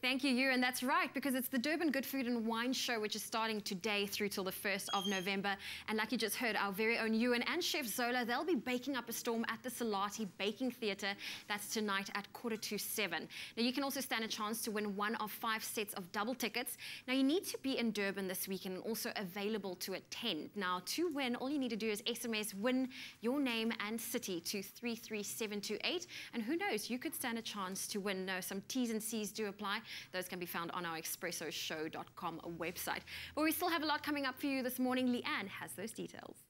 Thank you, you, and that's right, because it's the Durban Good Food and Wine Show, which is starting today through till the 1st of November. And like you just heard, our very own Ewan and Chef Zola, they'll be baking up a storm at the Selati Baking Theatre. That's tonight at quarter to seven. Now, you can also stand a chance to win one of five sets of double tickets. Now, you need to be in Durban this weekend and also available to attend. Now, to win, all you need to do is SMS win your name and city to 33728. And who knows, you could stand a chance to win. No, some T's and C's do apply. Those can be found on our expressoshow.com website. But we still have a lot coming up for you this morning. Leigh-Anne has those details.